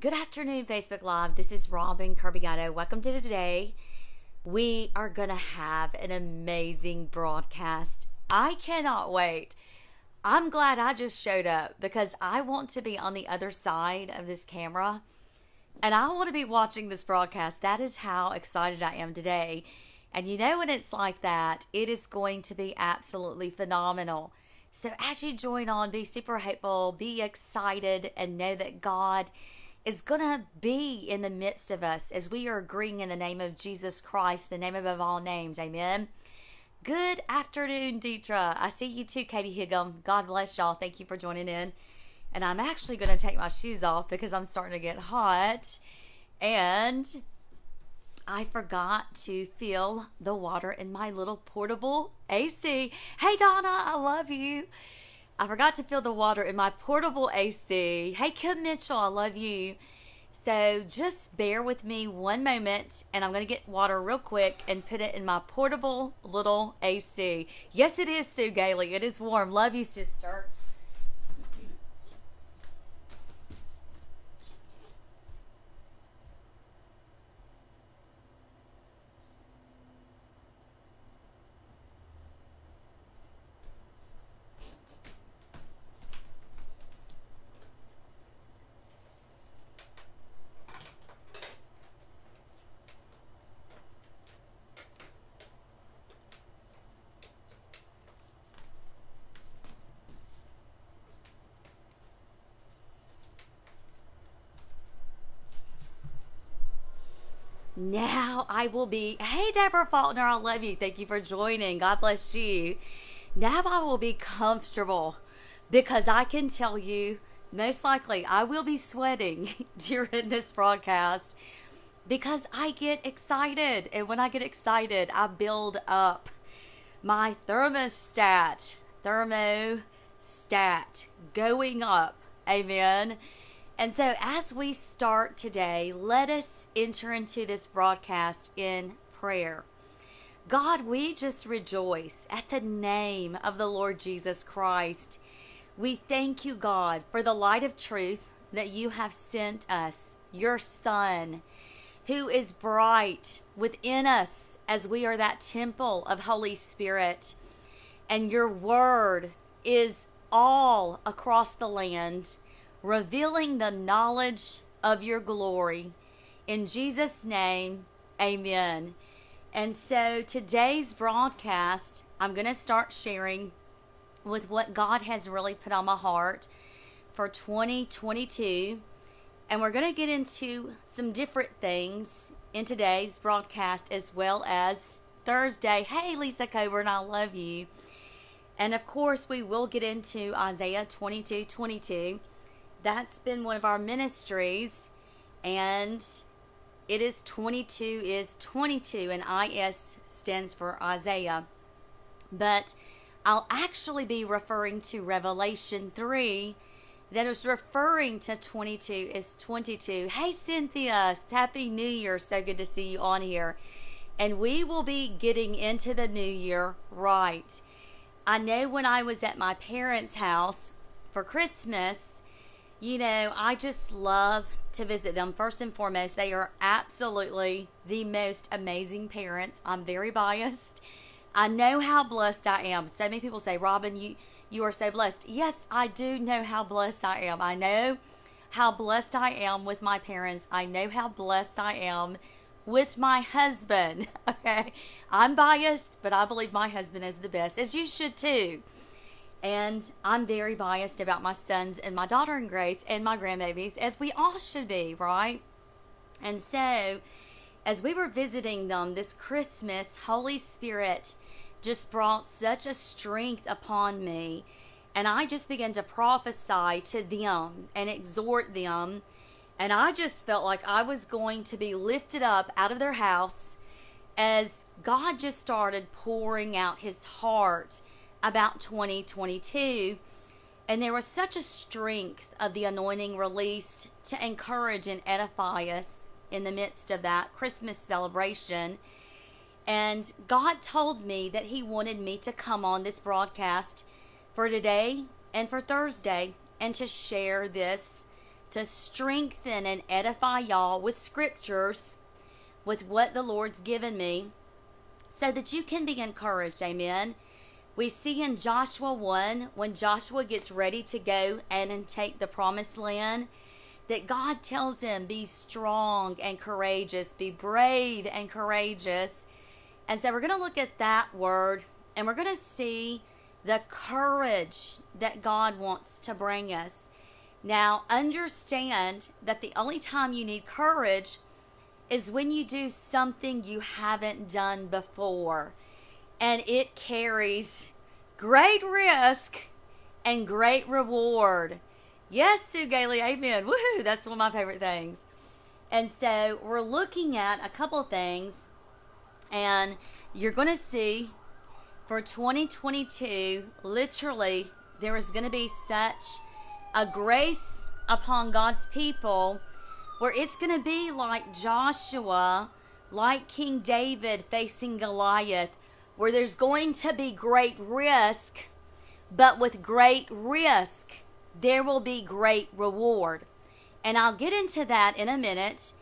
Good afternoon, Facebook Live. This is Robin Kirby Gatto. Welcome to today. We are going to have an amazing broadcast. I cannot wait. I'm glad I just showed up because I want to be on the other side of this camera and I want to be watching this broadcast. That is how excited I am today. And you know, when it's like that, it is going to be absolutely phenomenal. So, as you join on, be super hopeful, be excited, and know that God is going to be in the midst of us as we are agreeing in the name of Jesus Christ, the name above all names. Amen. Good afternoon, Deetra. I see you too, Katie Higgum. God bless y'all. Thank you for joining in. And I'm actually going to take my shoes off because I'm starting to get hot. And I forgot to fill the water in my little portable AC. Hey, Donna, I love you. I forgot to fill the water in my portable AC. Hey, Kim Mitchell, I love you. So just bear with me one moment and I'm going to get water real quick and put it in my portable little AC. Yes, it is, Sue Gailey. It is warm. Love you, sister. Now I will be, hey, Deborah Faulkner, I love you. Thank you for joining. God bless you. Now I will be comfortable because I can tell you, most likely, I will be sweating during this broadcast because I get excited. And when I get excited, I build up my thermostat, thermostat going up. Amen. And so, as we start today, let us enter into this broadcast in prayer. God, we just rejoice at the name of the Lord Jesus Christ. We thank you, God, for the light of truth that you have sent us, your Son, who is bright within us as we are that temple of Holy Spirit. And your word is all across the land revealing the knowledge of your glory. In Jesus' name, amen. And so today's broadcast, I'm going to start sharing with what God has really put on my heart for 2022. And we're going to get into some different things in today's broadcast as well as Thursday. Hey, Lisa Coburn, I love you. And of course, we will get into Isaiah 22 22 that's been one of our ministries and it is 22 is 22 and is stands for isaiah. But i'll actually be referring to revelation 3 that is referring to 22 is 22 hey cynthia happy new year. So good to see you on here. And we will be getting into the new year right. I know when i was at my parents house for christmas you know, I just love to visit them. First and foremost, they are absolutely the most amazing parents. I'm very biased. I know how blessed I am. So many people say, Robin, you, you are so blessed. Yes, I do know how blessed I am. I know how blessed I am with my parents. I know how blessed I am with my husband. Okay. I'm biased, but I believe my husband is the best, as you should too. And I'm very biased about my sons and my daughter and grace and my grandbabies, as we all should be, right? And so, as we were visiting them this Christmas, Holy Spirit just brought such a strength upon me. And I just began to prophesy to them and exhort them. And I just felt like I was going to be lifted up out of their house as God just started pouring out his heart about 2022. And there was such a strength of the anointing released to encourage and edify us in the midst of that Christmas celebration. And God told me that He wanted me to come on this broadcast for today and for Thursday and to share this to strengthen and edify y'all with scriptures, with what the Lord's given me, so that you can be encouraged. Amen. We see in Joshua 1 when Joshua gets ready to go and take the promised land that God tells him, Be strong and courageous, be brave and courageous. And so we're going to look at that word and we're going to see the courage that God wants to bring us. Now, understand that the only time you need courage is when you do something you haven't done before. And it carries great risk and great reward. Yes, Sue Gailey, amen. Woohoo, that's one of my favorite things. And so we're looking at a couple things, and you're going to see for 2022, literally, there is going to be such a grace upon God's people where it's going to be like Joshua, like King David facing Goliath, where there's going to be great risk, but with great risk there will be great reward. And I'll get into that in a minute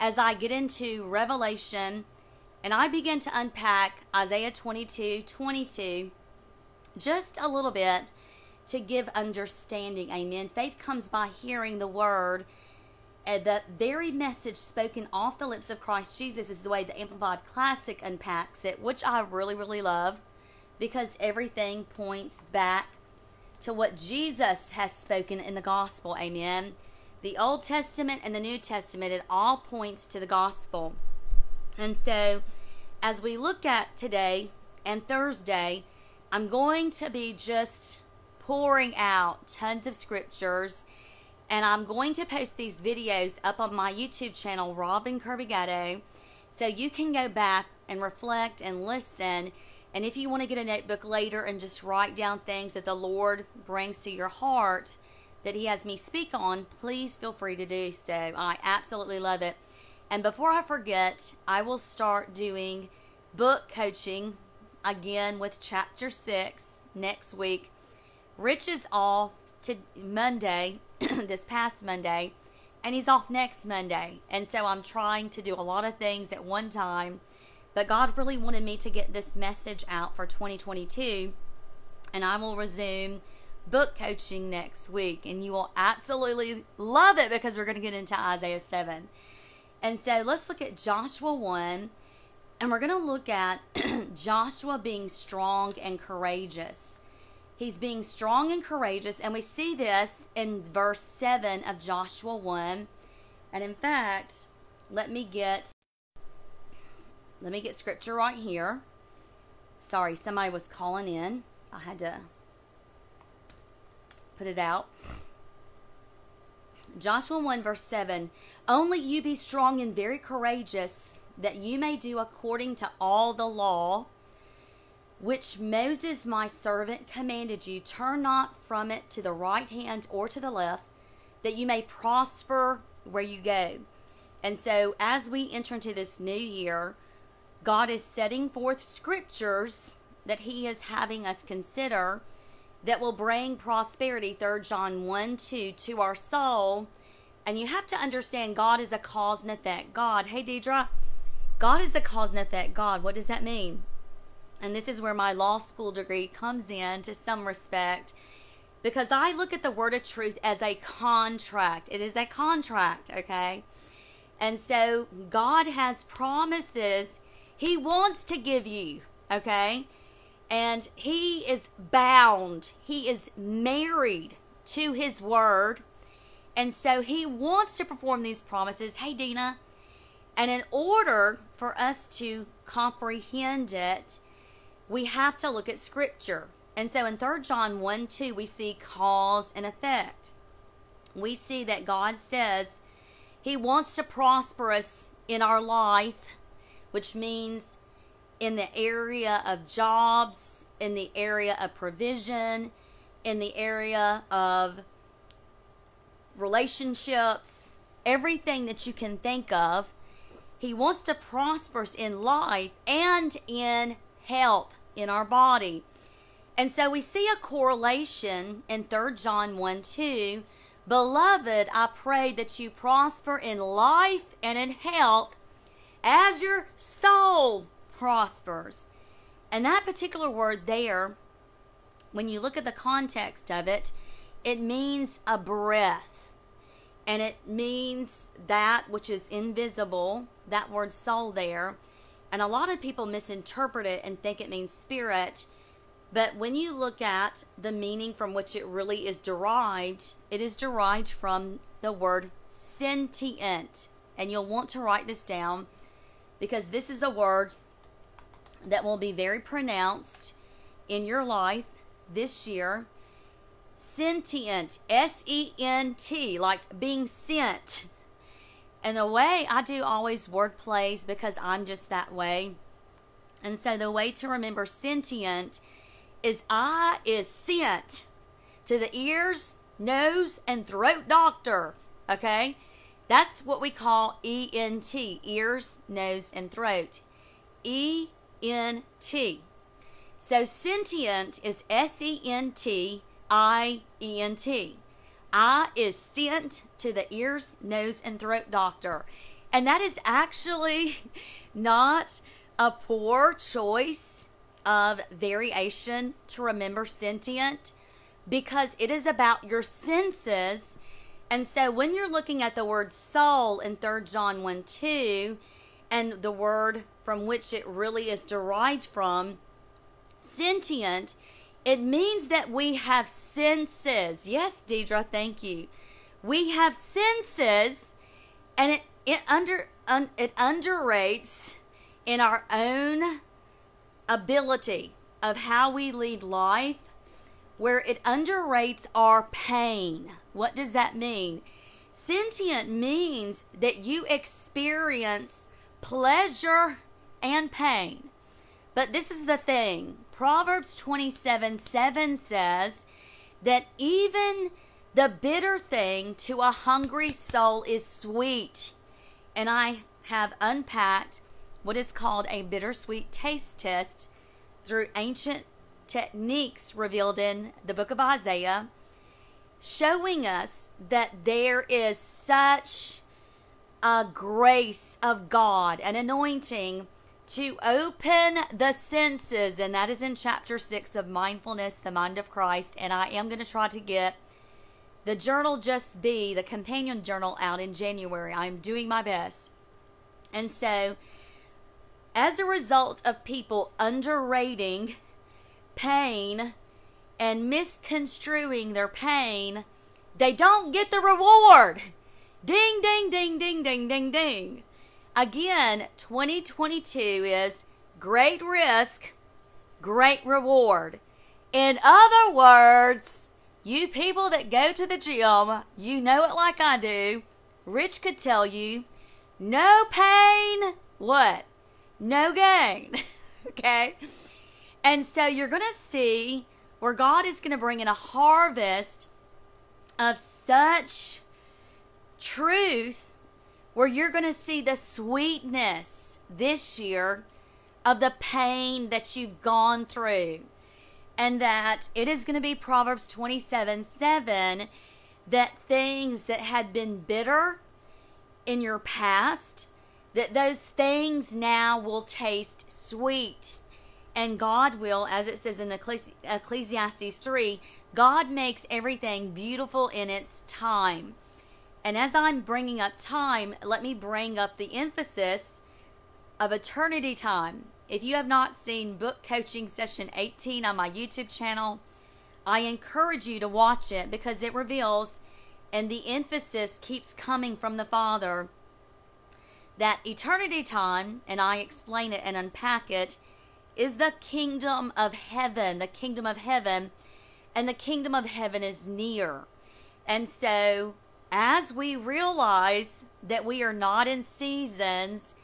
as I get into Revelation and I begin to unpack Isaiah 22 22 just a little bit to give understanding. Amen. Faith comes by hearing the word. And the very message spoken off the lips of Christ Jesus is the way the Amplified Classic unpacks it, which I really, really love because everything points back to what Jesus has spoken in the gospel. Amen. The Old Testament and the New Testament, it all points to the gospel. And so, as we look at today and Thursday, I'm going to be just pouring out tons of scriptures. And I'm going to post these videos up on my YouTube channel, Robin Kirby Gatto, so you can go back and reflect and listen and if you want to get a notebook later and just write down things that the Lord brings to your heart that He has me speak on, please feel free to do so. I absolutely love it. And before I forget, I will start doing book coaching again with chapter 6 next week. Rich is off to Monday, this past Monday, and he's off next Monday. And so I'm trying to do a lot of things at one time but God really wanted me to get this message out for 2022, and I will resume book coaching next week, and you will absolutely love it because we're going to get into Isaiah 7. And so let's look at Joshua 1, and we're going to look at Joshua being strong and courageous. He's being strong and courageous, and we see this in verse 7 of Joshua 1. And in fact, let me get let me get scripture right here. Sorry, somebody was calling in. I had to put it out. Joshua 1, verse 7 Only you be strong and very courageous, that you may do according to all the law which Moses my servant commanded you. Turn not from it to the right hand or to the left, that you may prosper where you go. And so, as we enter into this new year, God is setting forth scriptures that He is having us consider that will bring prosperity, 3 John 1 2, to our soul. And you have to understand God is a cause and effect. God, hey Deidre, God is a cause and effect. God, what does that mean? And this is where my law school degree comes in to some respect because I look at the word of truth as a contract. It is a contract, okay? And so God has promises he wants to give you, okay? And he is bound, he is married to his word. And so he wants to perform these promises. Hey, Dina. And in order for us to comprehend it, we have to look at scripture. And so in 3 John 1 2, we see cause and effect. We see that God says He wants to prosper us in our life which means in the area of jobs, in the area of provision, in the area of relationships, everything that you can think of. He wants to prosper us in life and in health in our body. And so we see a correlation in 3 John 1 2 Beloved, I pray that you prosper in life and in health as your soul prospers. And that particular word there, when you look at the context of it, it means a breath. And it means that which is invisible, that word soul there. And a lot of people misinterpret it and think it means spirit. But when you look at the meaning from which it really is derived, it is derived from the word sentient. And you'll want to write this down because this is a word that will be very pronounced in your life this year. Sentient, S E N T, like being sent. And the way I do always word plays because I'm just that way. And so the way to remember sentient is I is sent to the ears, nose, and throat doctor. Okay? That's what we call ENT ears, nose, and throat. E N T. So sentient is S E N T I E N T. I is sent to the ears, nose, and throat doctor. And that is actually not a poor choice of variation to remember sentient because it is about your senses. And so when you're looking at the word soul in 3 John 1 2, and the word from which it really is derived from, sentient, it means that we have senses. Yes, Deidre, thank you. We have senses, and it it under un, it underrates in our own ability of how we lead life, where it underrates our pain. What does that mean? Sentient means that you experience pleasure and pain. But this is the thing Proverbs 27 7 says that even the bitter thing to a hungry soul is sweet. And I have unpacked what is called a bittersweet taste test through ancient techniques revealed in the book of Isaiah, showing us that there is such a grace of God, an anointing to open the senses, and that is in chapter 6 of Mindfulness, the Mind of Christ. And I am going to try to get the journal Just Be, the companion journal, out in January. I'm doing my best. And so, as a result of people underrating pain and misconstruing their pain, they don't get the reward. Ding, ding, ding, ding, ding, ding, ding. Again, 2022 is great risk, great reward. In other words, you people that go to the gym, you know it like I do. Rich could tell you, no pain, what? No gain. okay? And so you're going to see where God is going to bring in a harvest of such truth where you're going to see the sweetness this year of the pain that you've gone through. And that it is going to be Proverbs 27 7 that things that had been bitter in your past, that those things now will taste sweet. And God will, as it says in Ecclesiastes 3, God makes everything beautiful in its time. And as I'm bringing up time, let me bring up the emphasis of eternity time. If you have not seen Book Coaching Session 18 on my YouTube channel, I encourage you to watch it because it reveals, and the emphasis keeps coming from the Father, that eternity time, and I explain it and unpack it, is the kingdom of heaven. The kingdom of heaven, and the kingdom of heaven is near. And so as we realize that we are not in seasons,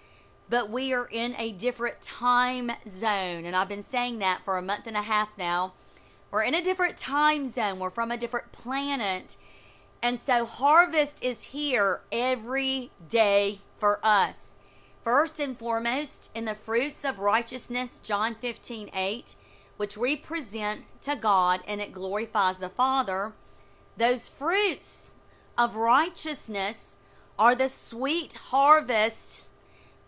but we are in a different time zone. And I've been saying that for a month and a half now. We're in a different time zone, we're from a different planet. And so harvest is here every day for us. First and foremost, in the fruits of righteousness, John 15 8, which we present to God and it glorifies the Father. Those fruits of righteousness are the sweet harvest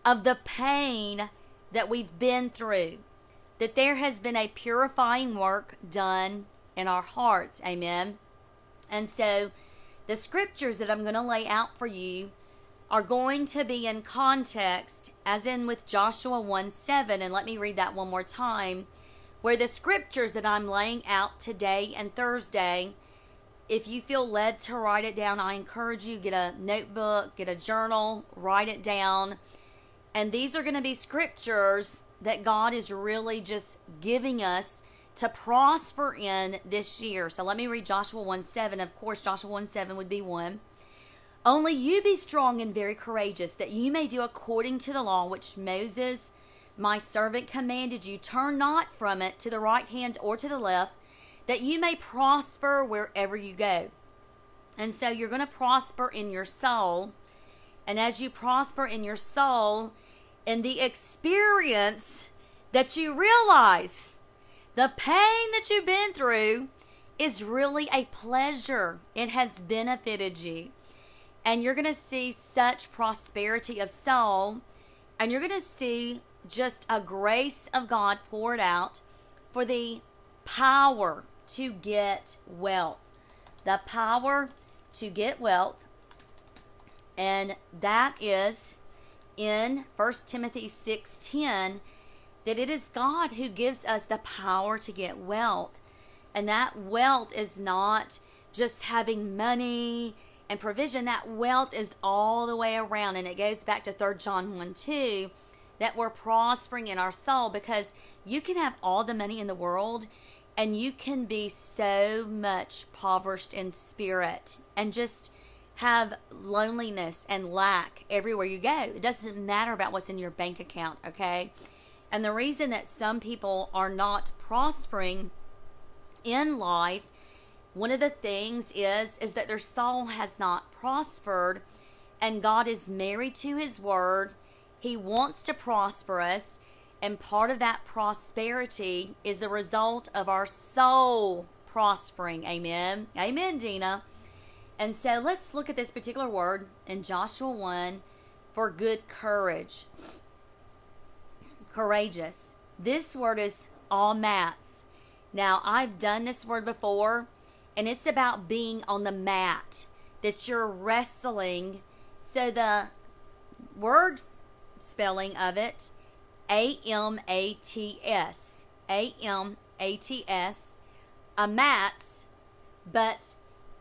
of the pain that we've been through. That there has been a purifying work done in our hearts. Amen. And so the scriptures that I'm going to lay out for you are going to be in context, as in with Joshua 1 7. And let me read that one more time. Where the scriptures that I'm laying out today and Thursday, if you feel led to write it down, I encourage you get a notebook, get a journal, write it down. And these are going to be scriptures that God is really just giving us to prosper in this year. So let me read Joshua 1 7. Of course, Joshua 1 7 would be one. Only you be strong and very courageous, that you may do according to the law which Moses, my servant, commanded you. Turn not from it to the right hand or to the left, that you may prosper wherever you go. And so you're going to prosper in your soul. And as you prosper in your soul, in the experience that you realize the pain that you've been through is really a pleasure. It has benefited you. And you're going to see such prosperity of soul. And you're going to see just a grace of God poured out for the power to get wealth. The power to get wealth. And that is in 1 Timothy 6:10 that it is God who gives us the power to get wealth. And that wealth is not just having money and provision. That wealth is all the way around. And it goes back to 3 John 1 2 that we're prospering in our soul because you can have all the money in the world and you can be so much impoverished in spirit and just have loneliness and lack everywhere you go. It doesn't matter about what's in your bank account, okay? And the reason that some people are not prospering in life, one of the things is is that their soul has not prospered and God is married to his word. He wants to prosper us, and part of that prosperity is the result of our soul prospering. Amen. Amen, Dina. And so let's look at this particular word in Joshua 1 for good courage courageous. This word is amatz. Now, I've done this word before, and it's about being on the mat, that you're wrestling. So, the word spelling of it, A M A T S, A M A T S, amatz, but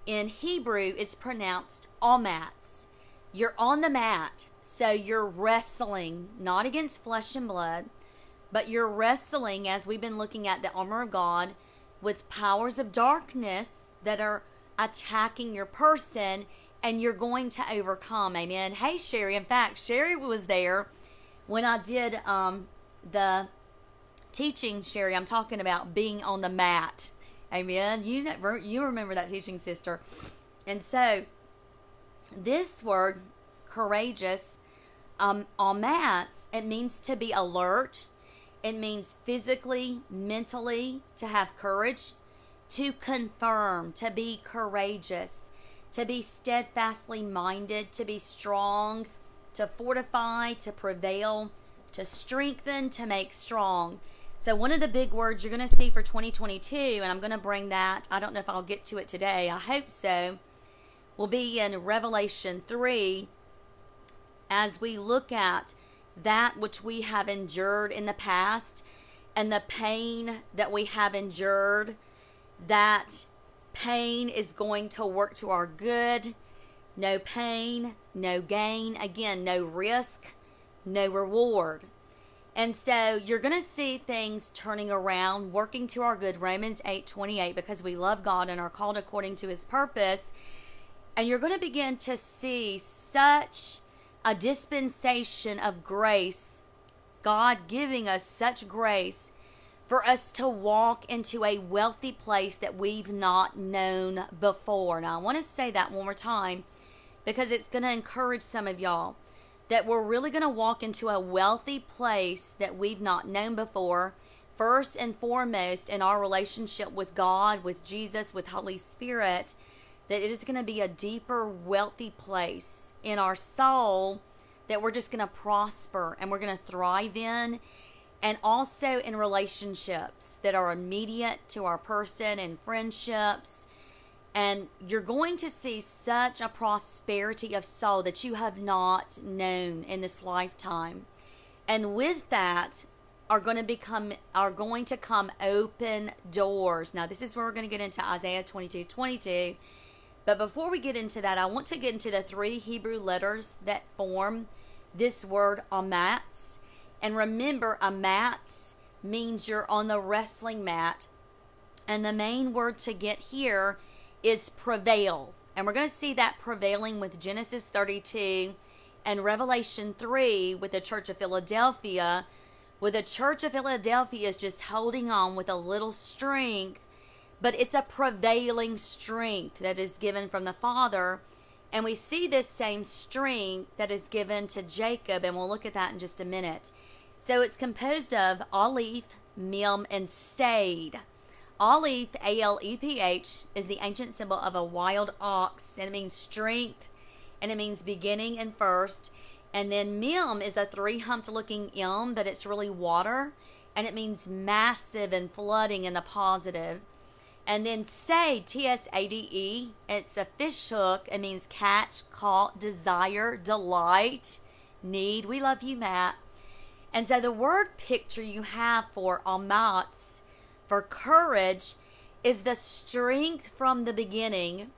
in Hebrew it's pronounced amatz. You're on the mat. So you're wrestling not against flesh and blood, but you're wrestling, as we've been looking at the armor of God, with powers of darkness that are attacking your person, and you're going to overcome. Amen. Hey, Sherry. In fact, Sherry was there when I did um, the teaching. Sherry, I'm talking about being on the mat. Amen. You you remember that teaching, sister. And so, this word, courageous, um, mats, it means to be alert. It means physically, mentally, to have courage, to confirm, to be courageous, to be steadfastly minded, to be strong, to fortify, to prevail, to strengthen, to make strong. So, one of the big words you're going to see for 2022, and I'm going to bring that, I don't know if I'll get to it today, I hope so, will be in Revelation 3 as we look at that which we have endured in the past and the pain that we have endured, that pain is going to work to our good. No pain, no gain. Again, no risk, no reward. And so you're going to see things turning around, working to our good. Romans 8 28, because we love God and are called according to his purpose. And you're going to begin to see such a dispensation of grace, God giving us such grace for us to walk into a wealthy place that we've not known before. Now, I want to say that one more time because it's going to encourage some of y'all that we're really going to walk into a wealthy place that we've not known before. First and foremost, in our relationship with God, with Jesus, with Holy Spirit, that it is going to be a deeper, wealthy place in our soul that we're just going to prosper and we're going to thrive in. And also in relationships that are immediate to our person and friendships. And you're going to see such a prosperity of soul that you have not known in this lifetime. And with that, are going to become are going to come open doors. Now this is where we're going to get into Isaiah 22 22 but before we get into that, I want to get into the three Hebrew letters that form this word amatz. And remember, amatz means you're on the wrestling mat. And the main word to get here is prevail. And we're going to see that prevailing with Genesis 32 and Revelation 3 with the Church of Philadelphia. where the Church of Philadelphia is just holding on with a little strength but it's a prevailing strength that is given from the Father. And we see this same strength that is given to Jacob, and we'll look at that in just a minute. So it's composed of Aleph, Mem, and Tsade. Aleph, A L E P H, is the ancient symbol of a wild ox, and it means strength, and it means beginning and first. And then Mem is a three humped looking M, but it's really water, and it means massive and flooding in the positive. And then say, T S A D E, it's a fish hook. It means catch, caught, desire, delight, need. We love you, Matt. And so the word picture you have for amatz, for courage, is the strength from the beginning,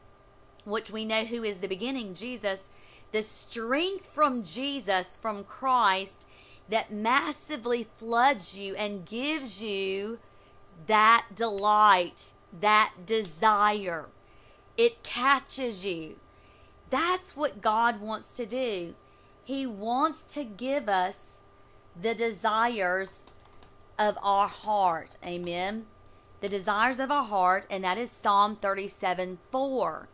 which we know who is the beginning, Jesus. The strength from Jesus, from Christ, that massively floods you and gives you that delight that desire. It catches you. That's what God wants to do. He wants to give us the desires of our heart. Amen. The desires of our heart, and that is Psalm 37 4.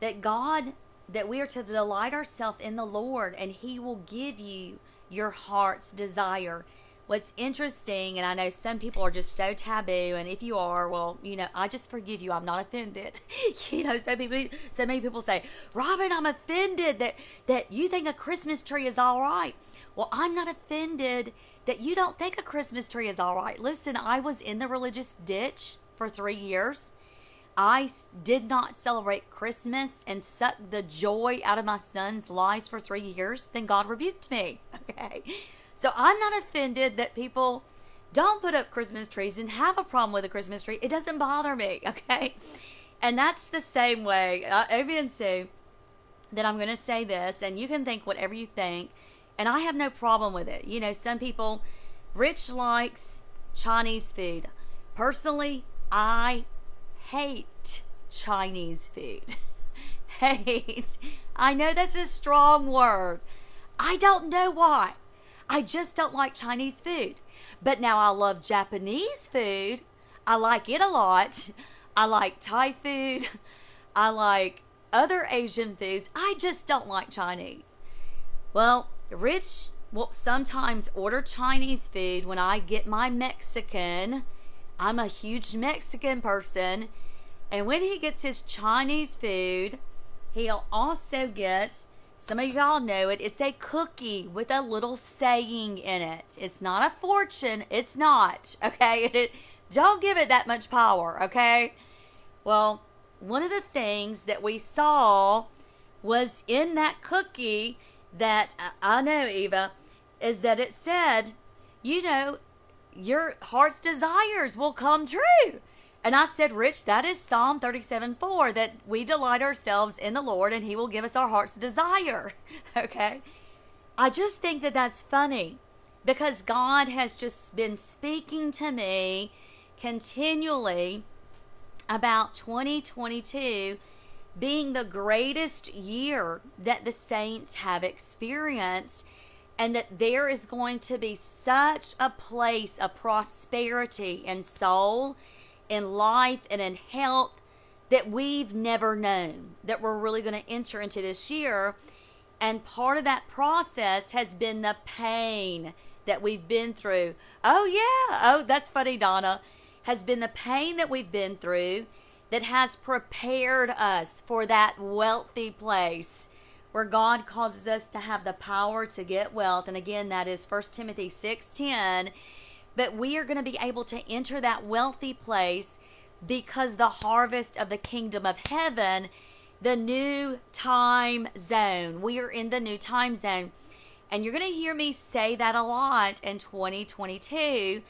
That God, that we are to delight ourselves in the Lord, and He will give you your heart's desire what's interesting, and I know some people are just so taboo, and if you are, well, you know, I just forgive you. I'm not offended. you know, so people, so many people say, Robin, I'm offended that that you think a Christmas tree is all right. Well, I'm not offended that you don't think a Christmas tree is all right. Listen, I was in the religious ditch for three years. I did not celebrate Christmas and suck the joy out of my son's lives for three years. Then God rebuked me. Okay. So I'm not offended that people don't put up Christmas trees and have a problem with a Christmas tree. It doesn't bother me, okay? And that's the same way. Uh, even Sue, that I'm going to say this, and you can think whatever you think, and I have no problem with it. You know, some people, Rich likes Chinese food. Personally, I hate Chinese food. hate. I know that's a strong word. I don't know why. I just don't like Chinese food. But now I love Japanese food. I like it a lot. I like Thai food. I like other Asian foods. I just don't like Chinese. Well, Rich will sometimes order Chinese food when I get my Mexican. I'm a huge Mexican person. And when he gets his Chinese food, he'll also get some of y'all know it. It's a cookie with a little saying in it. It's not a fortune. It's not. Okay? It, don't give it that much power. Okay? Well, one of the things that we saw was in that cookie that I know, Eva, is that it said, you know, your heart's desires will come true. And I said, Rich, that is Psalm 37 4, that we delight ourselves in the Lord and He will give us our heart's desire. Okay? I just think that that's funny because God has just been speaking to me continually about 2022 being the greatest year that the saints have experienced, and that there is going to be such a place of prosperity and soul in life and in health that we've never known that we're really going to enter into this year. And part of that process has been the pain that we've been through. Oh, yeah. Oh, that's funny, Donna. Has been the pain that we've been through. That has prepared us for that wealthy place where God causes us to have the power to get wealth. And again, that is 1 Timothy 6:10. But we are going to be able to enter that wealthy place because the harvest of the kingdom of heaven, the new time zone. We are in the new time zone. And you're going to hear me say that a lot in 2022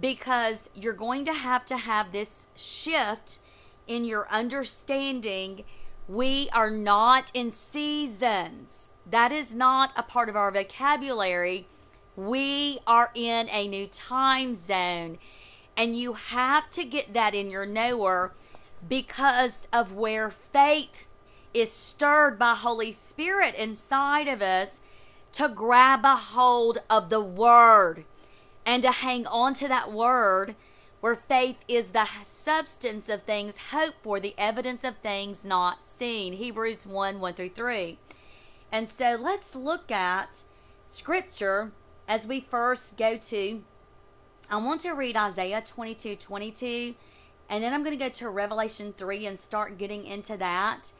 because you're going to have to have this shift in your understanding we are not in seasons. That is not a part of our vocabulary. We are in a new time zone. And you have to get that in your knower because of where faith is stirred by Holy Spirit inside of us to grab a hold of the word and to hang on to that word where faith is the substance of things hoped for, the evidence of things not seen. Hebrews 1 1 through 3. And so let's look at scripture as we first go to. I want to read Isaiah 22 22, and then I'm going to go to Revelation 3 and start getting into that.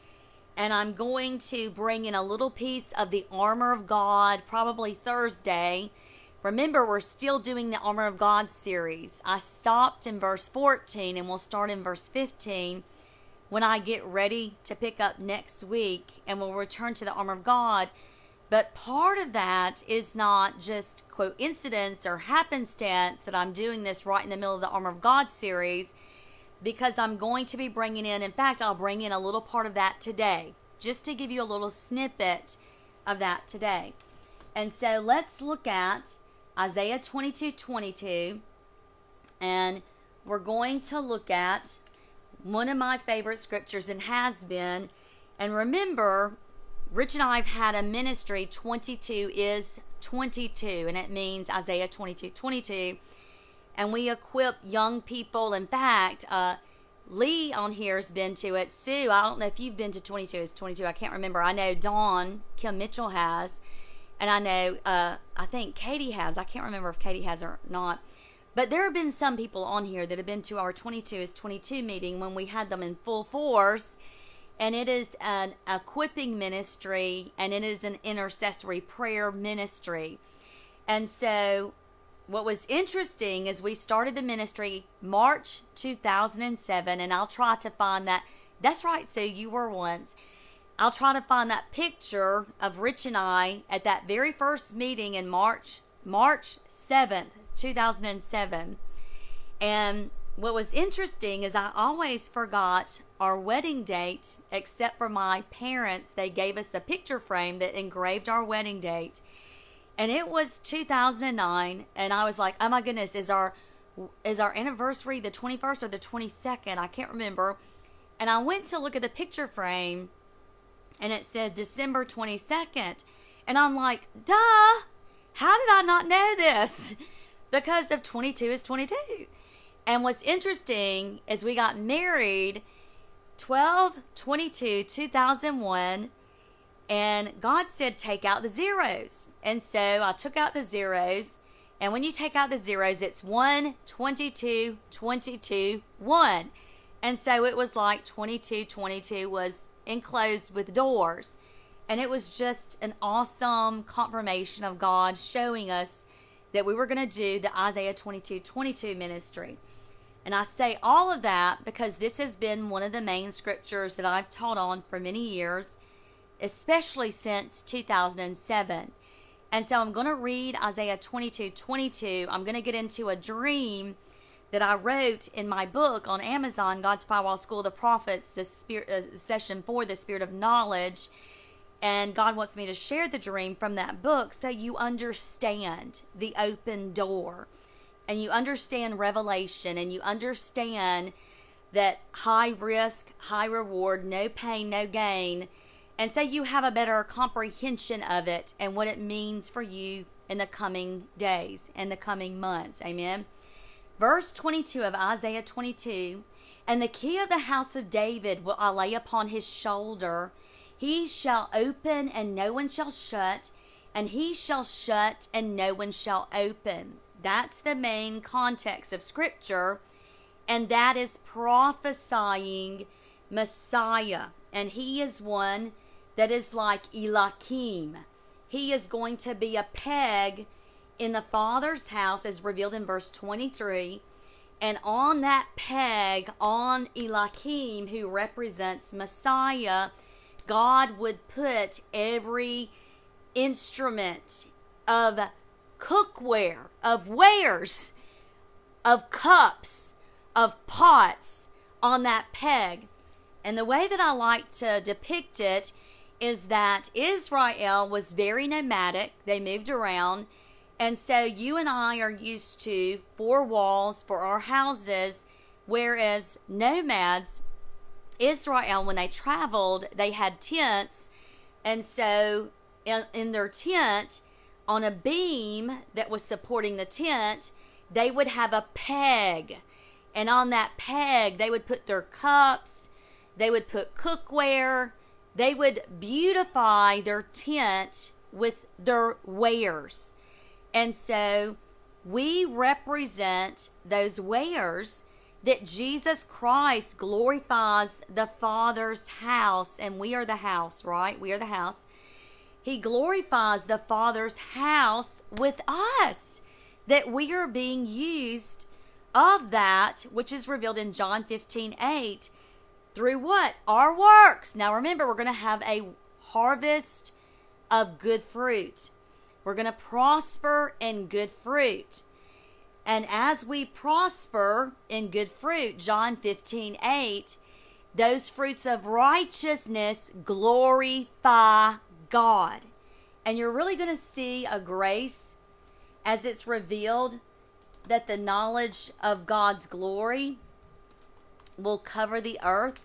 And I'm going to bring in a little piece of the armor of God, probably Thursday Remember, we're still doing the Armor of God series. I stopped in verse 14 and we'll start in verse 15 when I get ready to pick up next week and we'll return to the Armor of God. But part of that is not just coincidence or happenstance that I'm doing this right in the middle of the Armor of God series because I'm going to be bringing in, in fact, I'll bring in a little part of that today just to give you a little snippet of that today. And so let's look at Isaiah 22 22. And we're going to look at one of my favorite scriptures and has been. And remember, Rich and I have had a ministry, 22 is 22, and it means Isaiah 22 22. And we equip young people. In fact, uh, Lee on here has been to it. Sue, I don't know if you've been to 22 is 22. I can't remember. I know Dawn, Kim Mitchell has. And I know, uh, I think Katie has. I can't remember if Katie has or not. But there have been some people on here that have been to our 22 is 22 meeting when we had them in full force. And it is an equipping ministry and it is an intercessory prayer ministry. And so, what was interesting is we started the ministry March 2007, and I'll try to find that. That's right, so you were once. I'll try to find that picture of Rich and I at that very first meeting in March, March 7th, 2007. And what was interesting is I always forgot our wedding date, except for my parents. They gave us a picture frame that engraved our wedding date. And it was 2009. And I was like, oh my goodness, is our is our anniversary the 21st or the 22nd? I can't remember. And I went to look at the picture frame and it said December 22nd. And I'm like, duh, how did I not know this? because of 22 is 22. And what's interesting is we got married 12 22 2001 and God said take out the zeros. And so I took out the zeros and when you take out the zeros it's 1 22 22 1. And so it was like 22 22 was enclosed with doors. And it was just an awesome confirmation of God showing us that we were going to do the Isaiah 22 22 ministry. And I say all of that because this has been one of the main scriptures that I've taught on for many years, especially since 2007. And so I'm going to read Isaiah 22 22. I'm going to get into a dream that I wrote in my book on Amazon, God's Firewall School of the Prophets, the spirit uh, session for the Spirit of Knowledge. And God wants me to share the dream from that book so you understand the open door and you understand revelation and you understand that high risk, high reward, no pain, no gain. And so you have a better comprehension of it and what it means for you in the coming days and the coming months. Amen verse 22 of Isaiah 22 And the key of the house of David will I lay upon his shoulder. He shall open, and no one shall shut, and he shall shut, and no one shall open. That's the main context of Scripture. and that is prophesying Messiah. And he is one that is like Eliakim. He is going to be a peg in the Father's house, as revealed in verse 23. And on that peg, on Eliakim, who represents Messiah, God would put every instrument of cookware, of wares, of cups, of pots on that peg. And the way that I like to depict it is that Israel was very nomadic. They moved around. And so you and I are used to four walls for our houses, whereas nomads, Israel, when they traveled, they had tents. And so in, in their tent, on a beam that was supporting the tent, they would have a peg. And on that peg, they would put their cups, they would put cookware, they would beautify their tent with their wares. And so we represent those wares that Jesus Christ glorifies the Father's house, and we are the house, right? We are the house. He glorifies the Father's house with us, that we are being used of that which is revealed in John 15 8 through what? Our works. Now remember, we're going to have a harvest of good fruit. We're going to prosper in good fruit. And as we prosper in good fruit, John 15 8, those fruits of righteousness glorify God. And you're really going to see a grace as it's revealed that the knowledge of God's glory will cover the earth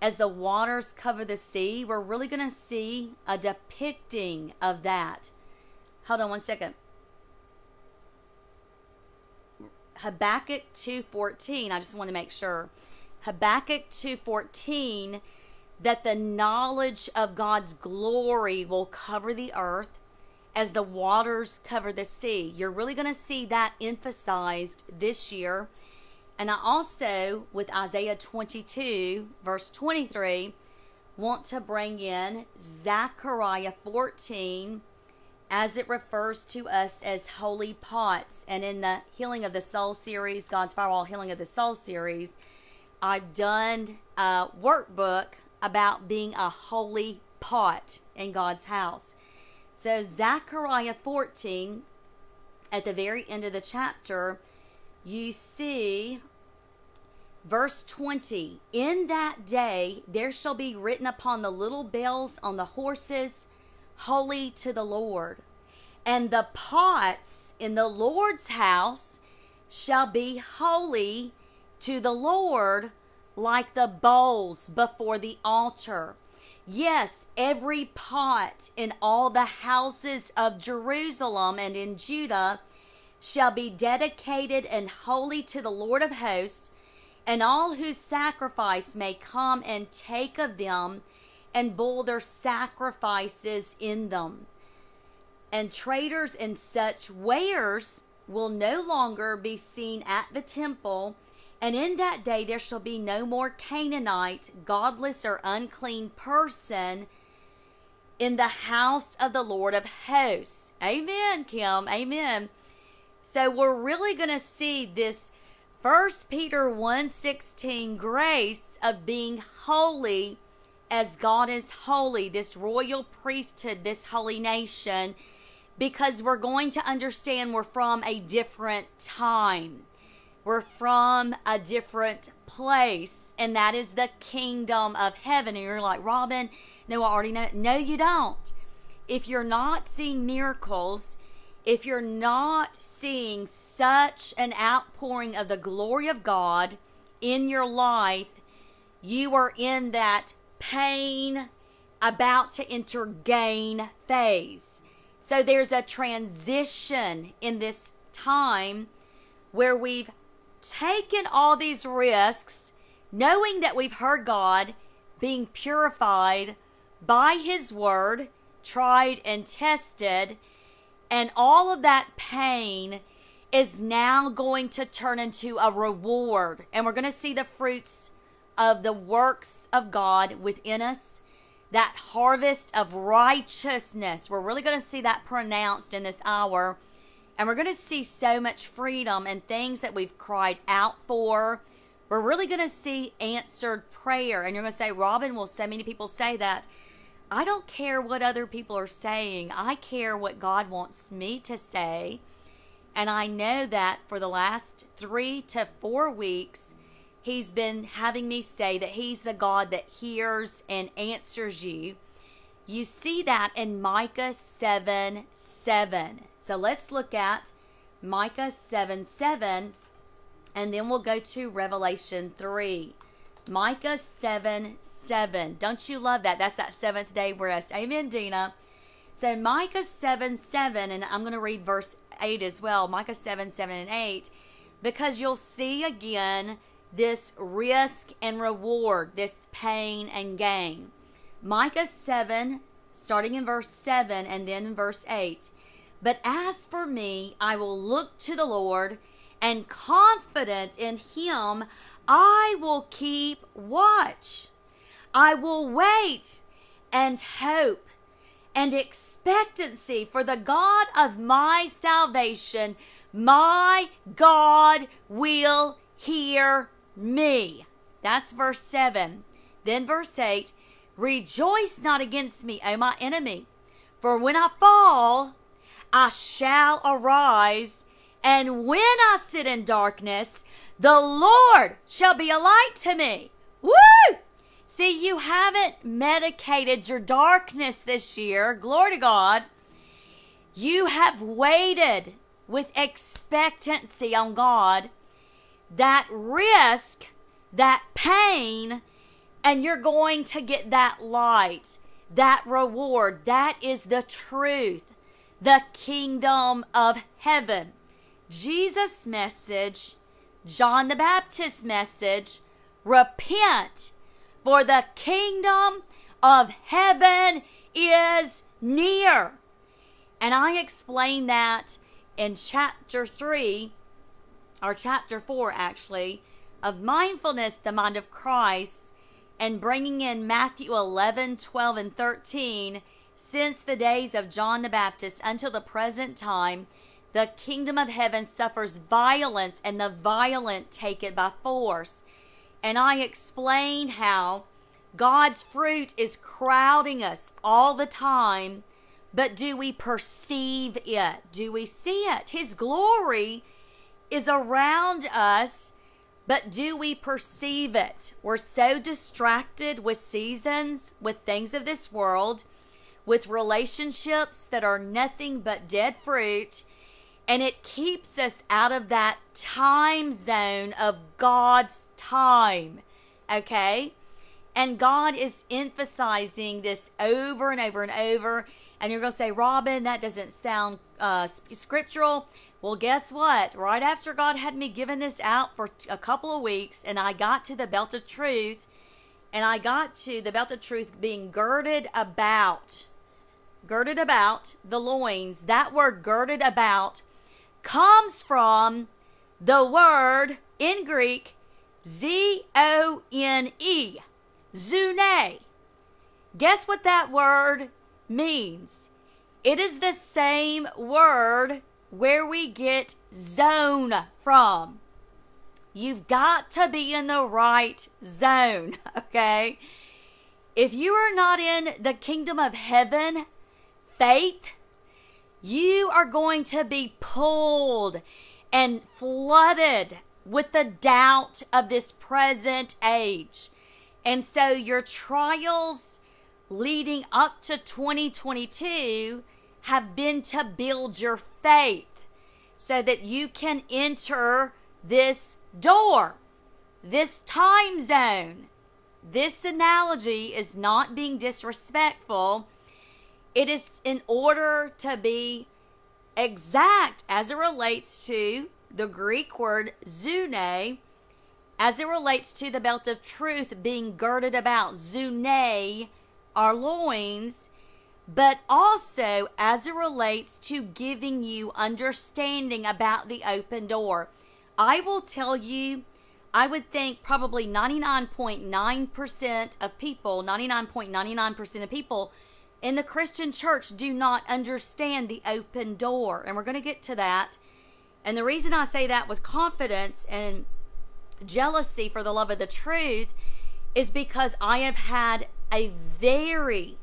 as the waters cover the sea. We're really going to see a depicting of that. Hold on one second. Habakkuk 2:14. I just want to make sure. Habakkuk 2:14 that the knowledge of God's glory will cover the earth as the waters cover the sea. You're really going to see that emphasized this year. And I also, with Isaiah 22, verse 23, want to bring in Zechariah 14 as it refers to us as holy pots. And in the Healing of the Soul series, God's Firewall Healing of the Soul series, I've done a workbook about being a holy pot in God's house. So, Zechariah 14, at the very end of the chapter, you see verse 20 In that day there shall be written upon the little bells on the horses, Holy to the Lord. And the pots in the Lord's house shall be holy to the Lord, like the bowls before the altar. Yes, every pot in all the houses of Jerusalem and in Judah shall be dedicated and holy to the Lord of hosts, and all whose sacrifice may come and take of them and boil their sacrifices in them. And traders in such wares will no longer be seen at the temple and in that day there shall be no more Canaanite, godless, or unclean person in the house of the Lord of hosts. Amen, Kim. Amen. So we're really going to see this First Peter 1:16 grace of being holy as God is holy, this royal priesthood, this holy nation, because we're going to understand we're from a different time. We're from a different place, and that is the kingdom of heaven. And you're like, Robin, no, I already know. No, you don't. If you're not seeing miracles, if you're not seeing such an outpouring of the glory of God in your life, you are in that pain, about to enter gain phase. So there's a transition in this time where we've taken all these risks, knowing that we've heard God, being purified by His Word, tried and tested, and all of that pain is now going to turn into a reward. And we're going to see the fruits of the works of God within us, that harvest of righteousness. We're really going to see that pronounced in this hour. And we're going to see so much freedom and things that we've cried out for. We're really going to see answered prayer. And you're going to say, Robin, well, so many people say that. I don't care what other people are saying. I care what God wants me to say. And I know that for the last three to four weeks, He's been having me say that He's the God that hears and answers you. You see that in Micah 7 7. So let's look at Micah 7 7, and then we'll go to Revelation 3. Micah 7 7. Don't you love that? That's that seventh day rest. Amen, Dina. So Micah 7 7, and I'm going to read verse 8 as well. Micah 7 7 and 8. Because you'll see again this risk and reward, this pain and gain. Micah 7, starting in verse 7 and then in verse 8. But as for me, I will look to the Lord, and confident in him, I will keep watch. I will wait and hope and expectancy for the God of my salvation. My God will hear me. That's verse 7. Then verse 8 Rejoice not against me, O my enemy, for when I fall, I shall arise, and when I sit in darkness, the Lord shall be a light to me. Woo! See, you haven't medicated your darkness this year. Glory to God. You have waited with expectancy on God that risk, that pain, and you're going to get that light, that reward. That is the truth, the kingdom of heaven. Jesus' message, John the Baptist's message, repent, for the kingdom of heaven is near. And I explain that in chapter 3 or chapter 4 actually, of mindfulness, the mind of Christ, and bringing in Matthew 11, 12, and 13, since the days of John the Baptist until the present time, the kingdom of heaven suffers violence, and the violent take it by force. And I explain how God's fruit is crowding us all the time, but do we perceive it? Do we see it? His glory is around us, but do we perceive it? We're so distracted with seasons, with things of this world, with relationships that are nothing but dead fruit, and it keeps us out of that time zone of God's time. Okay? And God is emphasizing this over and over and over. And you're going to say, Robin, that doesn't sound uh, scriptural. Well, guess what? Right after God had me giving this out for a couple of weeks, and I got to the belt of truth, and I got to the belt of truth being girded about, girded about the loins. That word girded about comes from the word in Greek Z O N E, zune. Guess what that word means? It is the same word where we get zone from. You've got to be in the right zone, okay? If you are not in the kingdom of heaven, faith, you are going to be pulled and flooded with the doubt of this present age. And so your trials leading up to 2022 have been to build your faith so that you can enter this door, this time zone. This analogy is not being disrespectful. It is in order to be exact as it relates to the Greek word zune, as it relates to the belt of truth being girded about. Zune, our loins, but also as it relates to giving you understanding about the open door. I will tell you, I would think probably 99.9% of people, 99.99% of people in the Christian church do not understand the open door. And we're going to get to that. And the reason I say that with confidence and jealousy for the love of the truth is because I have had a very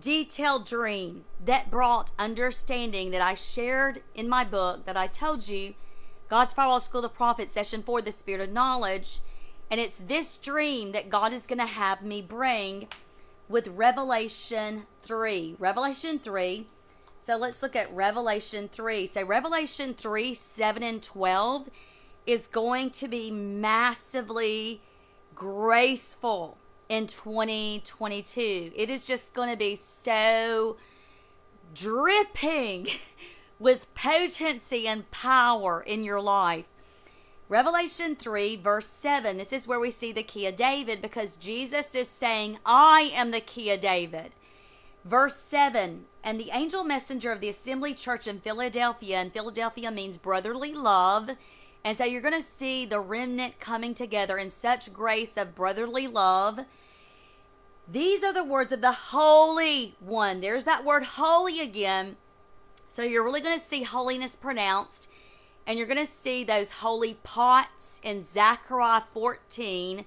detailed dream that brought understanding that I shared in my book that I told you, God's Firewall School of the Prophets, Session 4, The Spirit of Knowledge. And it's this dream that God is going to have me bring with Revelation 3. Revelation 3. So let's look at Revelation 3. So, Revelation 3, 7 and 12 is going to be massively graceful in 2022. It is just going to be so dripping with potency and power in your life. Revelation 3, verse 7, this is where we see the key of David because Jesus is saying, I am the key of David. Verse 7, and the angel messenger of the assembly church in Philadelphia, and Philadelphia means brotherly love. And so you're going to see the remnant coming together in such grace of brotherly love. These are the words of the Holy One. There's that word holy again. So you're really going to see holiness pronounced. And you're going to see those holy pots in Zechariah 14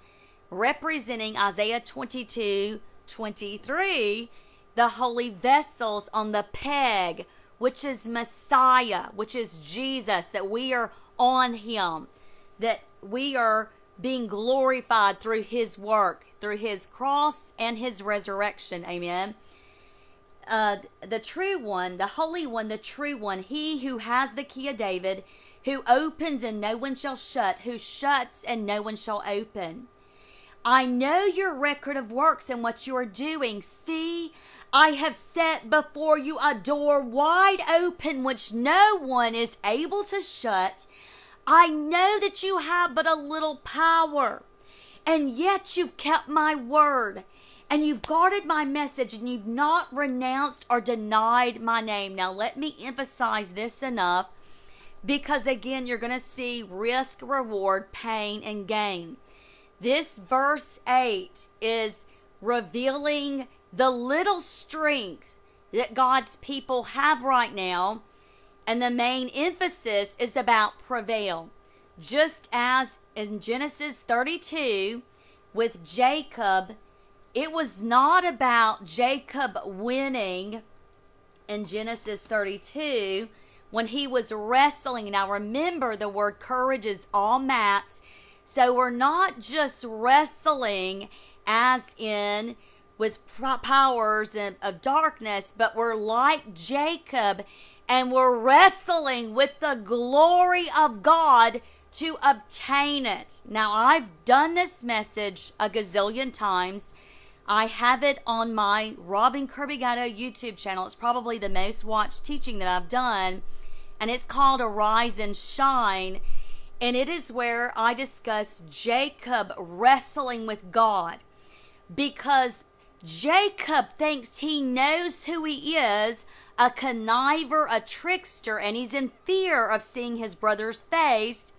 representing Isaiah 22 23, the holy vessels on the peg, which is Messiah, which is Jesus, that we are on him, that we are being glorified through his work, through his cross and his resurrection. Amen. Uh, the true one, the holy one, the true one, he who has the key of David, who opens and no one shall shut, who shuts and no one shall open. I know your record of works and what you are doing. See, I have set before you a door wide open, which no one is able to shut. I know that you have but a little power, and yet you've kept my word, and you've guarded my message, and you've not renounced or denied my name. Now, let me emphasize this enough because, again, you're going to see risk, reward, pain, and gain. This verse 8 is revealing the little strength that God's people have right now and the main emphasis is about prevail. Just as in Genesis 32 with Jacob, it was not about Jacob winning in Genesis 32 when he was wrestling. Now remember, the word courage is amatz. So we're not just wrestling as in with powers of darkness, but we're like Jacob and we're wrestling with the glory of God to obtain it. Now, I've done this message a gazillion times. I have it on my Robin Kirby Gatto YouTube channel. It's probably the most watched teaching that I've done, and it's called Arise and Shine. And it is where I discuss Jacob wrestling with God because Jacob thinks he knows who he is a conniver, a trickster, and he's in fear of seeing his brother's face.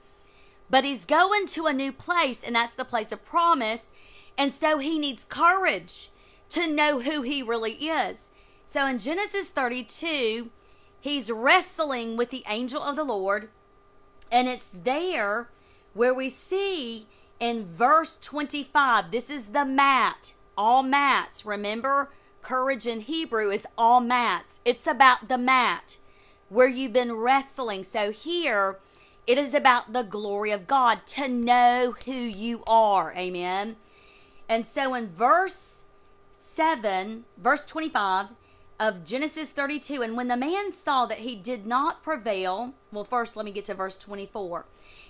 But he's going to a new place, and that's the place of promise. And so he needs courage to know who he really is. So in Genesis 32, he's wrestling with the angel of the Lord. And it's there where we see in verse 25, this is the mat, amatz. Remember, Courage in Hebrew is amatz. It's about the mat where you've been wrestling. So here, it is about the glory of God to know who you are. Amen. And so in verse 7, verse 25 of Genesis 32, and when the man saw that he did not prevail, well, first let me get to verse 24.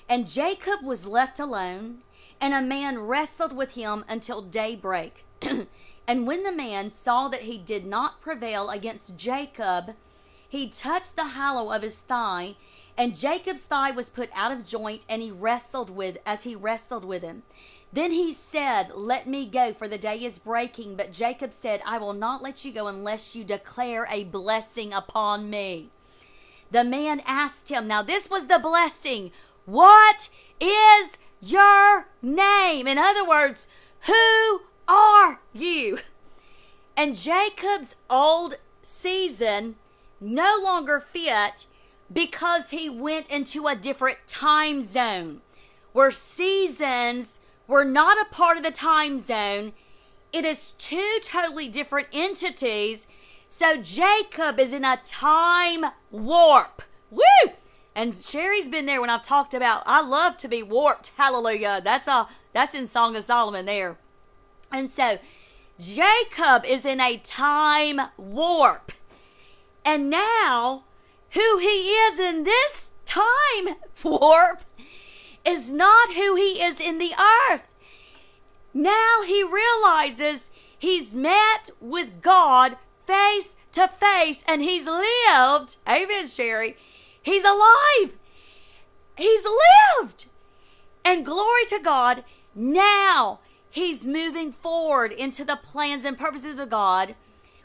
And Jacob was left alone, and a man wrestled with him until daybreak. And when the man saw that he did not prevail against Jacob, he touched the hollow of his thigh, and Jacob's thigh was put out of joint, and he wrestled with as he wrestled with him. Then he said, Let me go, for the day is breaking. But Jacob said, I will not let you go unless you declare a blessing upon me. The man asked him, Now this was the blessing. What is your name? In other words, who are you? And Jacob's old season no longer fit because he went into a different time zone where seasons were not a part of the time zone. It is two totally different entities. So Jacob is in a time warp. Woo! And Sherry's been there when I've talked about I love to be warped. Hallelujah. That's a that's in Song of Solomon there. And so Jacob is in a time warp. And now who he is in this time warp is not who he is in the earth. Now he realizes he's met with God face to face and he's lived. Amen, Sherry. He's alive. He's lived. And glory to God. Now he's moving forward into the plans and purposes of God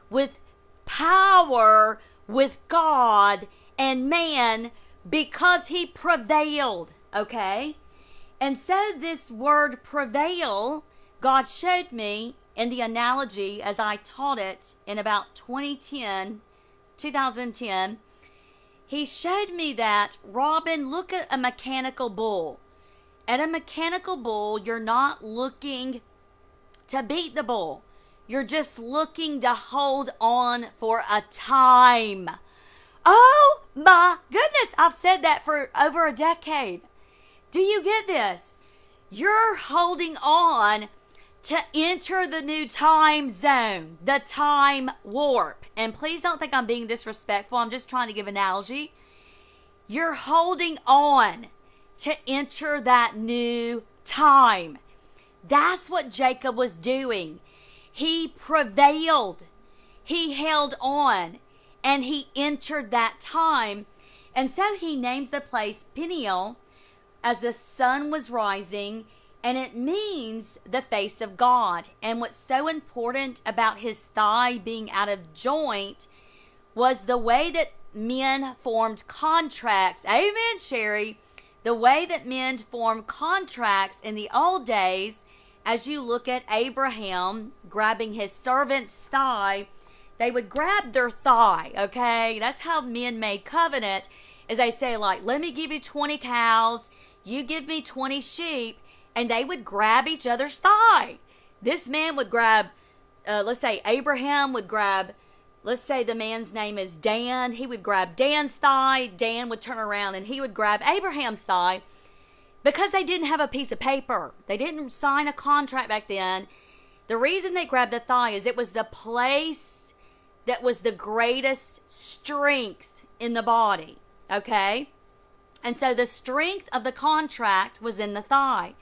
with power with God and man because he prevailed. Okay? And so this word prevail, God showed me in the analogy as I taught it in about 2010, 2010. He showed me that, Robin, look at a mechanical bull. At a mechanical bull, you're not looking to beat the bull. You're just looking to hold on for a time. Oh my goodness, I've said that for over a decade. Do you get this? You're holding on to enter the new time zone, the time warp. And please don't think I'm being disrespectful. I'm just trying to give an analogy. You're holding on to enter that new time. That's what Jacob was doing. He prevailed. He held on and he entered that time. And so he names the place Peniel as the sun was rising, and it means the face of God. And what's so important about his thigh being out of joint was the way that men formed contracts. Amen, Sherry. The way that men formed contracts in the old days, as you look at Abraham grabbing his servant's thigh they would grab their thigh, okay? That's how men made covenant, is they say, like, let me give you 20 cows, you give me 20 sheep, and they would grab each other's thigh. This man would grab, uh, let's say Abraham would grab, let's say the man's name is Dan. He would grab Dan's thigh. Dan would turn around and he would grab Abraham's thigh because they didn't have a piece of paper. They didn't sign a contract back then. The reason they grabbed the thigh is it was the place that was the greatest strength in the body. Okay? And so the strength of the contract was in the thigh.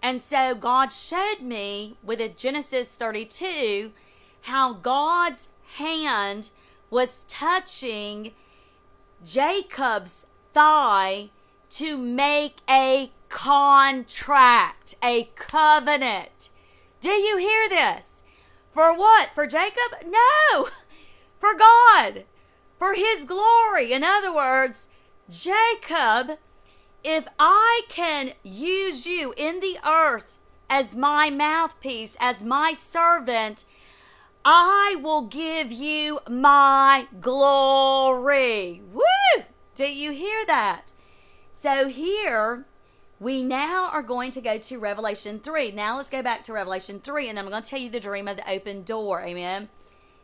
And so God showed me with Genesis 32 how God's hand was touching Jacob's thigh to make a contract, a covenant. Do you hear this? For what? For Jacob? No! for God, for His glory. In other words, Jacob, if I can use you in the earth as my mouthpiece, as my servant, I will give you my glory. Woo! Do you hear that? So here we now are going to go to Revelation 3. Now let's go back to Revelation 3 and I'm going to tell you the dream of the open door. Amen.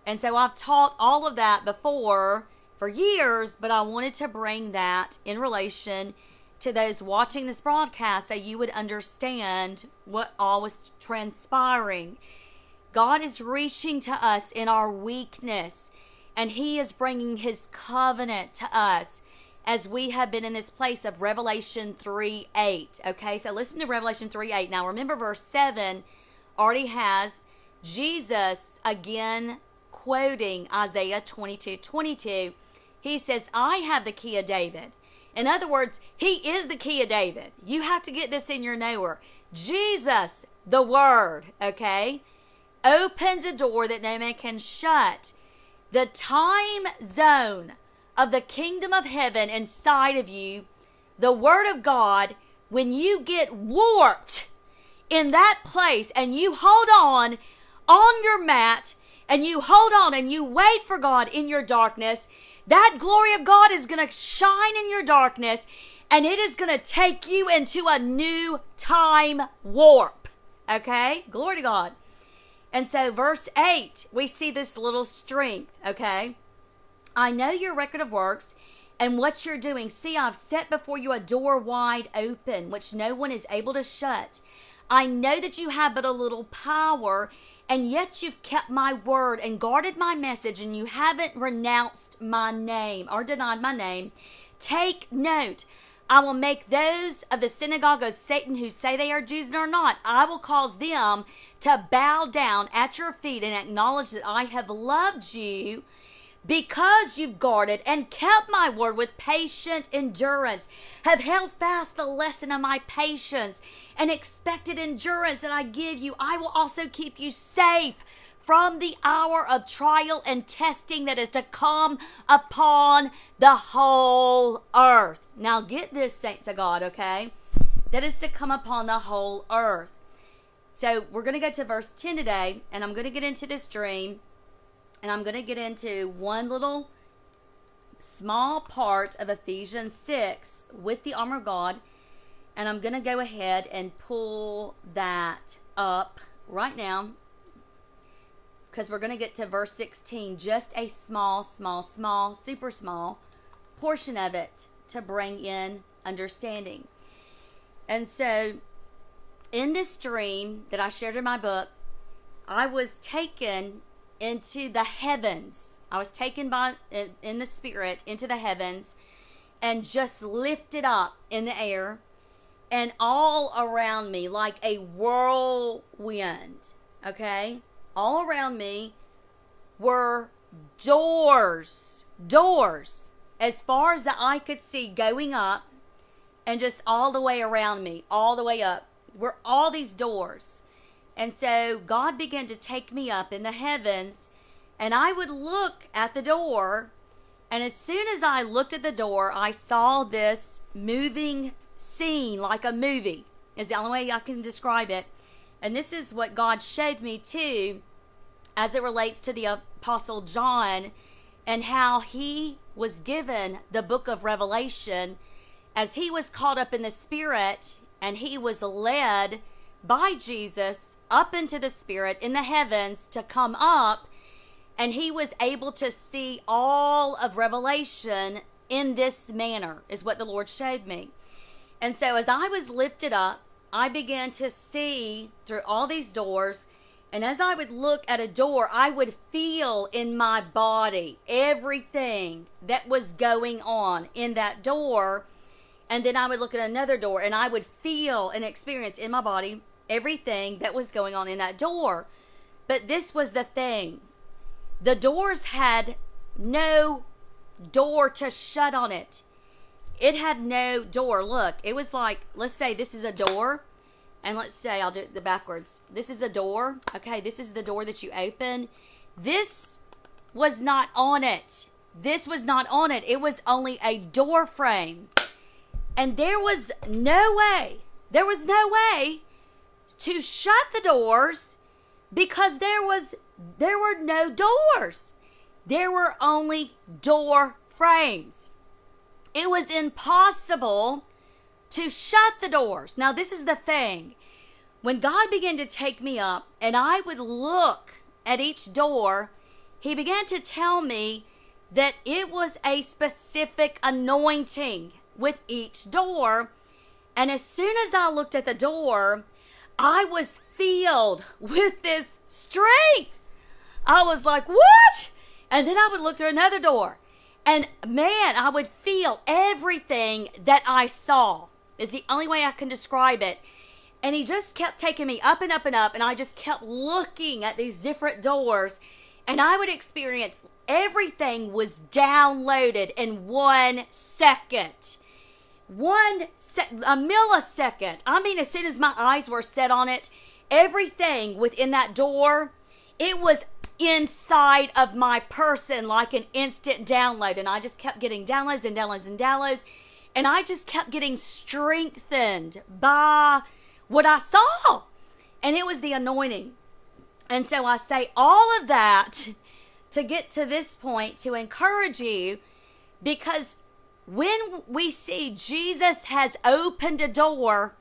And so I've taught all of that before for years, but I wanted to bring that in relation to those watching this broadcast so you would understand what all was transpiring. God is reaching to us in our weakness, and He is bringing His covenant to us as we have been in this place of Revelation 3 8. Okay, so listen to Revelation 3 8. Now remember, verse 7 already has Jesus again quoting Isaiah 22 22, he says, I have the key of David. In other words, he is the key of David. You have to get this in your knower. Jesus, the word, okay, opens a door that no man can shut. The time zone of the kingdom of heaven inside of you, the word of God, when you get warped in that place and you hold on on your mat and you hold on and you wait for God in your darkness, that glory of God is going to shine in your darkness and it is going to take you into a new time warp. Okay? Glory to God. And so, verse 8, we see this little strength. Okay? I know your record of works and what you're doing. See, I've set before you a door wide open, which no one is able to shut. I know that you have but a little power, and yet you've kept my word and guarded my message, and you haven't renounced my name or denied my name. Take note. I will make those of the synagogue of Satan who say they are Jews and are not, I will cause them to bow down at your feet and acknowledge that I have loved you because you've guarded and kept my word with patient endurance, have held fast the lesson of my patience and expected endurance that I give you, I will also keep you safe from the hour of trial and testing that is to come upon the whole earth. Now, get this, saints of God, okay? That is to come upon the whole earth. So, we're going to go to verse 10 today, and I'm going to get into this dream, and I'm going to get into one little small part of Ephesians 6 with the armor of God and I'm going to go ahead and pull that up right now because we're going to get to verse 16. Just a small, small, small, super small portion of it to bring in understanding. And so, in this dream that I shared in my book, I was taken into the heavens. I was taken by in the spirit into the heavens and just lifted up in the air and all around me like a whirlwind. Okay? All around me were doors, doors, as far as the eye could see going up, and just all the way around me, all the way up, were all these doors. And so God began to take me up in the heavens, and I would look at the door, and as soon as I looked at the door, I saw this moving scene like a movie is the only way I can describe it. And this is what God showed me too as it relates to the Apostle John and how he was given the book of Revelation as he was caught up in the Spirit and he was led by Jesus up into the Spirit in the heavens to come up. And he was able to see all of Revelation in this manner, is what the Lord showed me. And so as I was lifted up, I began to see through all these doors. And as I would look at a door, I would feel in my body everything that was going on in that door. And then I would look at another door and I would feel and experience in my body everything that was going on in that door. But this was the thing the doors had no door to shut on it. It had no door. Look, it was like, let's say this is a door. And let's say, I'll do the backwards. This is a door. Okay, this is the door that you open. This was not on it. This was not on it. It was only a door frame. And there was no way, there was no way to shut the doors because there was there were no doors. There were only door frames. It was impossible to shut the doors. Now, this is the thing. When God began to take me up and I would look at each door, He began to tell me that it was a specific anointing with each door. And as soon as I looked at the door, I was filled with this strength. I was like, what? And then I would look through another door and man, I would feel everything that I saw, is the only way I can describe it. And he just kept taking me up and up and up, and I just kept looking at these different doors, and I would experience everything was downloaded in one second. One se- a millisecond. I mean, as soon as my eyes were set on it, everything within that door, it was inside of my person like an instant download. And I just kept getting downloads and downloads and downloads. And I just kept getting strengthened by what I saw. And it was the anointing. And so I say all of that to get to this point to encourage you because when we see Jesus has opened a door,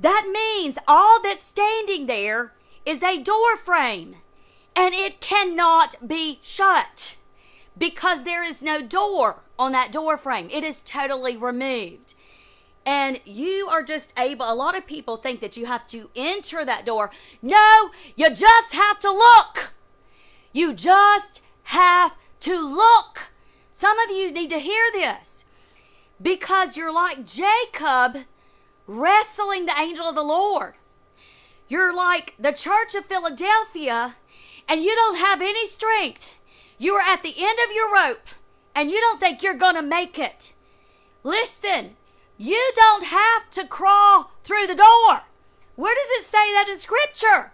that means all that's standing there is a door frame and it cannot be shut because there is no door on that door frame. It is totally removed. And you are just able, a lot of people think that you have to enter that door. No, you just have to look. You just have to look. Some of you need to hear this because you're like Jacob wrestling the angel of the Lord. You're like the church of Philadelphia and you don't have any strength. You are at the end of your rope and you don't think you're going to make it. Listen, you don't have to crawl through the door. Where does it say that in Scripture?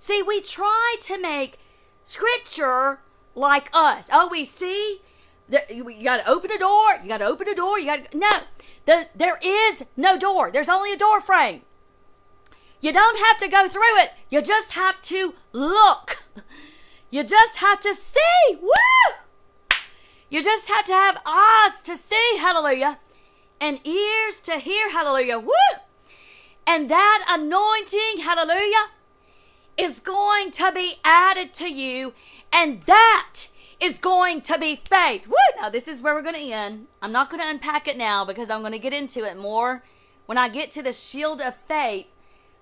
See, we try to make Scripture like us. Oh, we see you, got to open a door. You got to open a door. You got to no. The, there is no door. There's only a door frame. You don't have to go through it. You just have to look. You just have to see. Woo! You just have to have eyes to see. Hallelujah. And ears to hear. Hallelujah. Woo! And that anointing, hallelujah, is going to be added to you. And that is going to be faith. Woo! Now, this is where we're going to end. I'm not going to unpack it now because I'm going to get into it more when I get to the shield of faith.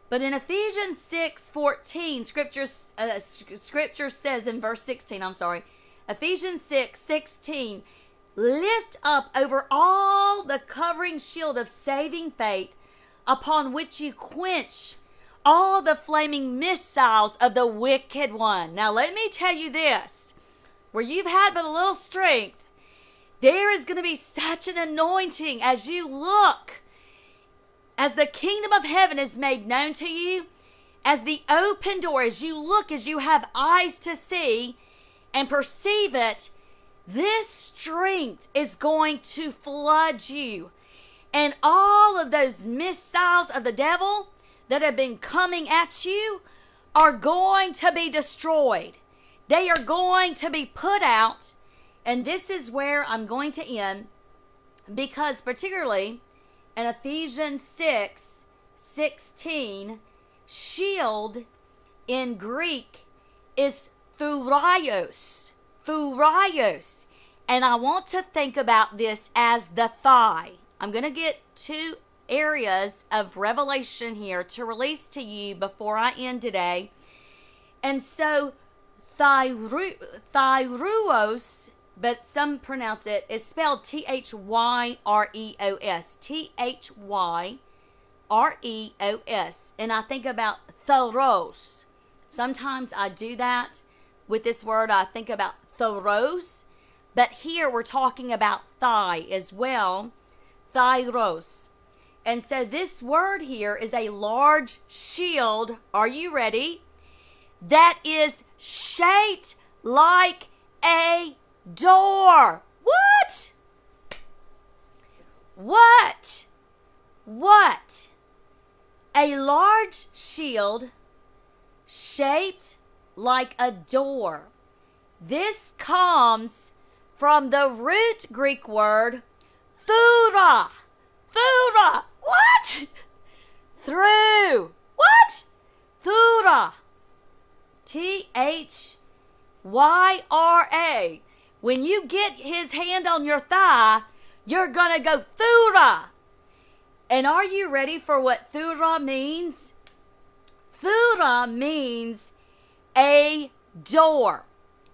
But in Ephesians 6 14, scripture, uh, scripture says in verse 16, I'm sorry, Ephesians 6 16, lift up over all the covering shield of saving faith, upon which you quench all the flaming missiles of the wicked one. Now, let me tell you this where you've had but a little strength, there is going to be such an anointing as you look, as the kingdom of heaven is made known to you, as the open door, as you look, as you have eyes to see and perceive it, this strength is going to flood you. And all of those missiles of the devil that have been coming at you are going to be destroyed. They are going to be put out. And this is where I'm going to end because, particularly in Ephesians 6 16, shield in Greek is thurios. Thurios. And I want to think about this as the thigh. I'm going to get two areas of revelation here to release to you before I end today. And so Thyruos, but some pronounce it, is spelled T H Y R E O S. T H Y R E O S. And I think about thoros. Sometimes I do that with this word. I think about thoros. But here we're talking about thigh as well. Thyros. And so this word here is a large shield. Are you ready? That is shaped like a door. What? What? What? A large shield shaped like a door. This comes from the root Greek word thura. Thura. What? Through. What? Thura. T H Y R A. When you get his hand on your thigh, you're going to go thura. And are you ready for what thura means? Thura means a door.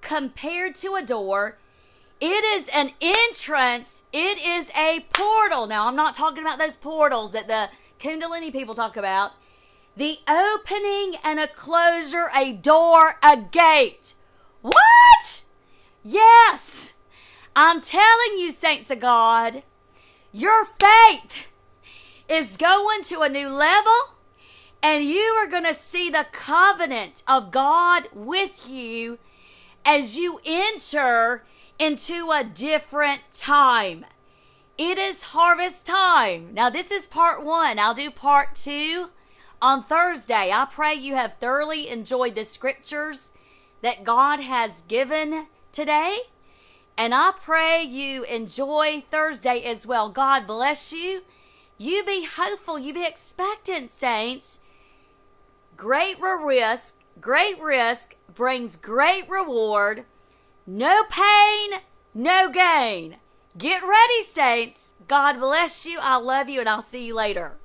Compared to a door, it is an entrance, it is a portal. Now, I'm not talking about those portals that the Kundalini people talk about the opening and a closure, a door, a gate. What? Yes. I'm telling you, saints of God, your faith is going to a new level And you are going to see the covenant of God with you as you enter into a different time. It is harvest time. Now, this is part one. I'll do part two on Thursday. I pray you have thoroughly enjoyed the scriptures that God has given today. And I pray you enjoy Thursday as well. God bless you. You be hopeful. You be expectant, saints. Great risk, great risk brings great reward. No pain, no gain. Get ready, saints. God bless you. I love you, and I'll see you later.